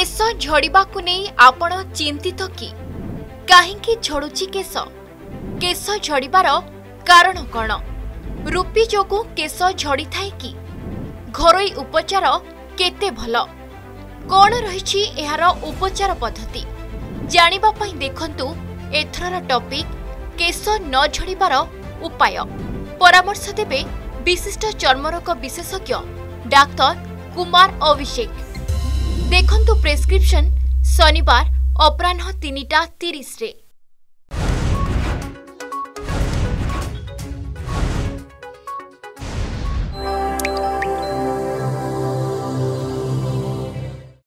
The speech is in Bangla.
কেশ ঝড়িবাকু নেই আপন চিন্তিত কি কাহিঁকি ঝড়ুଛି কেଶ কেଶ ঝড়িবার কারণ କ'ଣ রূপি যোগু কেশ ঝড়িথায় কি ঘরোই উপচার কেতে ভাল କ'ଣ ରହିଛି ଏହାର ଉପଚାର ପଦ୍ଧତି ଜାଣିବା ପାଇଁ ଦେଖନ୍ତୁ ଏଥରର ଟପିକ୍ କେଶ ନ ଝଡ଼ିବାର ଉପାୟ ପରାମର୍ଶ ଦେବେ ବିଶିଷ୍ଟ ଚର୍ମରୋଗ ବିଶେଷଜ୍ଞ ଡାକ୍ତର କୁମାର ଅଭିଷେକ প্রেসক্রিপশন শনিবার অপরাহ তিনটা তিরিশে